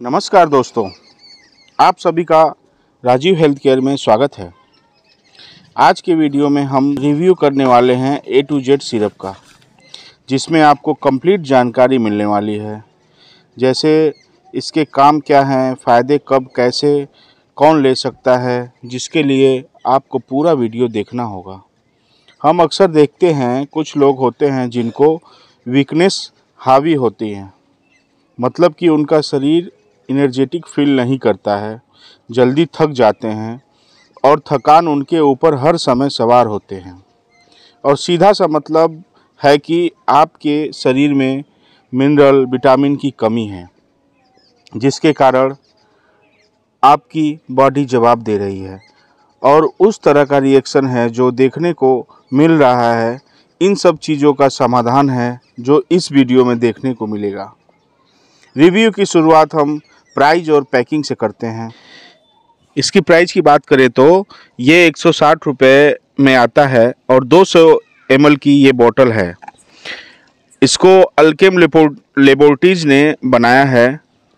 नमस्कार दोस्तों, आप सभी का राजीव हेल्थ केयर में स्वागत है। आज के वीडियो में हम रिव्यू करने वाले हैं ए टू जेड सिरप का, जिसमें आपको कंप्लीट जानकारी मिलने वाली है। जैसे इसके काम क्या हैं, फ़ायदे कब, कैसे, कौन ले सकता है, जिसके लिए आपको पूरा वीडियो देखना होगा। हम अक्सर देखते हैं, कुछ लोग होते हैं जिनको वीकनेस हावी होती है मतलब कि उनका शरीर इनर्जेटिक फील नहीं करता है। जल्दी थक जाते हैं और थकान उनके ऊपर हर समय सवार होते हैं। और सीधा सा मतलब है कि आपके शरीर में मिनरल विटामिन की कमी है, जिसके कारण आपकी बॉडी जवाब दे रही है। और उस तरह का रिएक्शन है जो देखने को मिल रहा है। इन सब चीज़ों का समाधान है जो इस वीडियो में देखने को मिलेगा। रिव्यू की शुरुआत हम प्राइस और पैकिंग से करते हैं। इसकी प्राइस की बात करें तो ये एक सौ में आता है और 200 सौ की ये बॉटल है। इसको अल्केम लेबोरेटरीज ने बनाया है।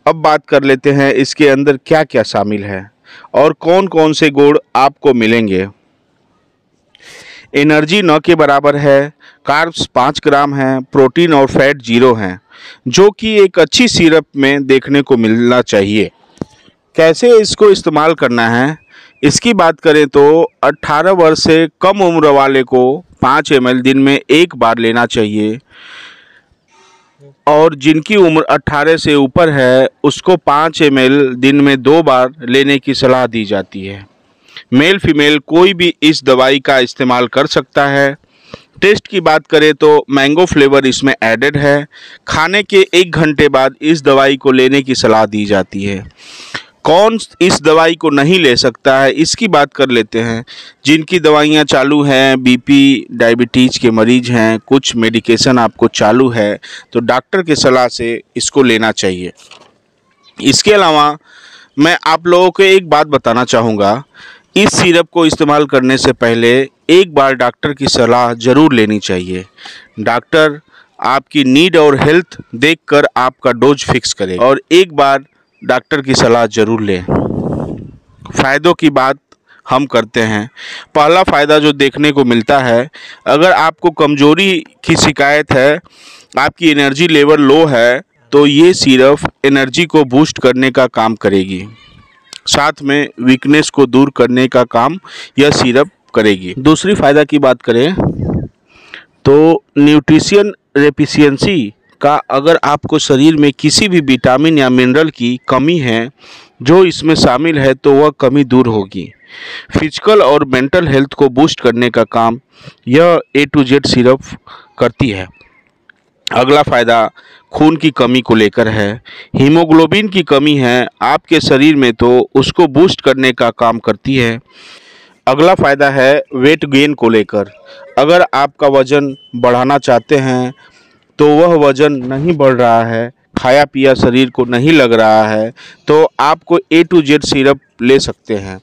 अब बात कर लेते हैं इसके अंदर क्या क्या शामिल है और कौन कौन से गुण आपको मिलेंगे। एनर्जी नौ के बराबर है कार्ब्स पाँच ग्राम हैं, प्रोटीन और फैट ज़ीरो हैं, जो कि एक अच्छी सिरप में देखने को मिलना चाहिए। कैसे इसको इस्तेमाल करना है? इसकी बात करें तो 18 वर्ष से कम उम्र वाले को 5 एम दिन में एक बार लेना चाहिए और जिनकी उम्र 18 से ऊपर है, उसको 5 एम दिन में दो बार लेने की सलाह दी जाती है। मेल फीमेल कोई भी इस दवाई का इस्तेमाल कर सकता है। टेस्ट की बात करें तो मैंगो फ्लेवर इसमें एडेड है। खाने के एक घंटे बाद इस दवाई को लेने की सलाह दी जाती है। कौन इस दवाई को नहीं ले सकता है, इसकी बात कर लेते हैं। जिनकी दवाइयाँ चालू हैं बीपी डायबिटीज़ के मरीज़ हैं, कुछ मेडिकेशन आपको चालू है तो डॉक्टर की सलाह से इसको लेना चाहिए। इसके अलावा मैं आप लोगों को एक बात बताना चाहूँगा। इस सिरप को इस्तेमाल करने से पहले एक बार डॉक्टर की सलाह ज़रूर लेनी चाहिए। डॉक्टर, आपकी नीड और हेल्थ देखकर आपका डोज फिक्स करे और एक बार डॉक्टर की सलाह ज़रूर लें। फ़ायदों की बात हम करते हैं। पहला फ़ायदा जो देखने को मिलता है, अगर आपको कमज़ोरी की शिकायत है, आपकी एनर्जी लेवल लो है तो ये सिर्फ़ एनर्जी को बूस्ट करने का काम करेगी। साथ में वीकनेस को दूर करने का काम, यह सिरप करेगी। दूसरी फ़ायदा की बात करें तो न्यूट्रिशन रेपिशियंसी का अगर आपको शरीर में किसी भी विटामिन या मिनरल की कमी है, जो इसमें शामिल है तो वह कमी दूर होगी। फ़िज़िकल और मेंटल हेल्थ को बूस्ट करने का काम यह ए टू जेड सिरप करती है। अगला फ़ायदा, खून की कमी को लेकर है। हीमोग्लोबिन की कमी है आपके शरीर में तो उसको बूस्ट करने का काम करती है। अगला फ़ायदा है वेट गेन को लेकर। अगर आपका वज़न बढ़ाना चाहते हैं तो वह वज़न नहीं बढ़ रहा है, खाया पिया शरीर को नहीं लग रहा है तो आपको ए टू जेड सिरप ले सकते हैं।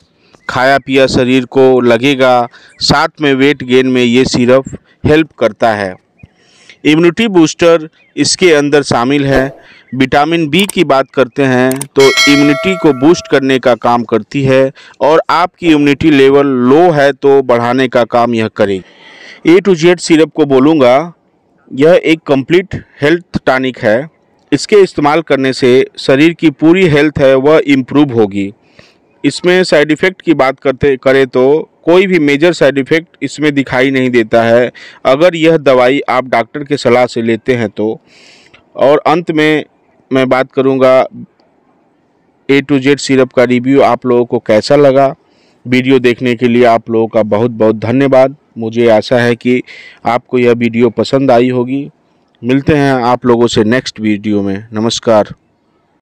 खाया पिया शरीर को लगेगा, साथ में वेट गेन में ये सिरप हेल्प करता है। इम्यूनिटी बूस्टर इसके अंदर शामिल है। विटामिन बी की बात करते हैं तो इम्यूनिटी को बूस्ट करने का काम करती है और आपकी इम्यूनिटी लेवल लो है तो बढ़ाने का काम यह करेगी। ए टू जेड सिरप को बोलूँगा, यह एक कंप्लीट हेल्थ टॉनिक है। इसके इस्तेमाल करने से शरीर की पूरी हेल्थ है, वह इम्प्रूव होगी। इसमें साइड इफ़ेक्ट की बात करते, करें तो कोई भी मेजर साइड इफ़ेक्ट इसमें दिखाई नहीं देता है। अगर यह दवाई आप डॉक्टर के सलाह से लेते हैं तो। और अंत में मैं बात करूँगा ए टू जेड सिरप का रिव्यू आप लोगों को कैसा लगा? वीडियो देखने के लिए आप लोगों का बहुत बहुत धन्यवाद। मुझे आशा है कि आपको यह वीडियो पसंद आई होगी। मिलते हैं आप लोगों से नेक्स्ट वीडियो में। नमस्कार।